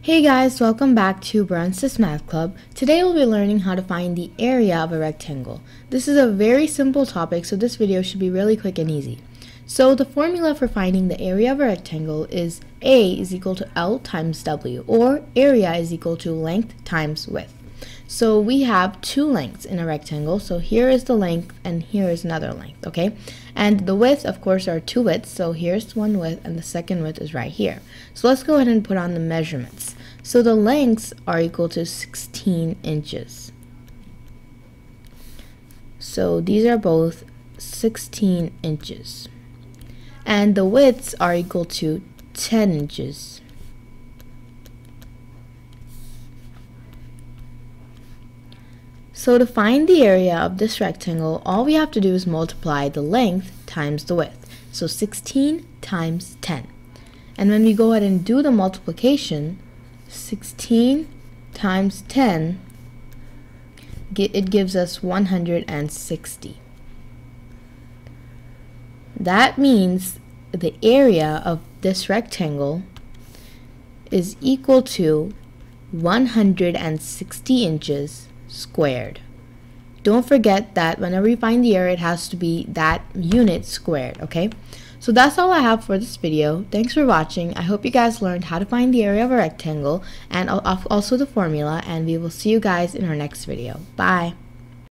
Hey guys, welcome back to Bro and Sis Math Club. Today we'll be learning how to find the area of a rectangle. This is a very simple topic, so this video should be really quick and easy. So the formula for finding the area of a rectangle is A is equal to L times W, or area is equal to length times width. So we have two lengths in a rectangle. So here is the length and here is another length, okay? And the width, of course, are two widths. So here's one width and the second width is right here. So let's go ahead and put on the measurements. So the lengths are equal to 16 inches. So these are both 16 inches. And the widths are equal to 10 inches. So to find the area of this rectangle, all we have to do is multiply the length times the width. So 16 times 10. And when we go ahead and do the multiplication, 16 times 10, it gives us 160. That means the area of this rectangle is equal to 160 inches squared. Don't forget that whenever you find the area, it has to be that unit squared, okay? So that's all I have for this video. Thanks for watching. I hope you guys learned how to find the area of a rectangle and also the formula, and we will see you guys in our next video. Bye!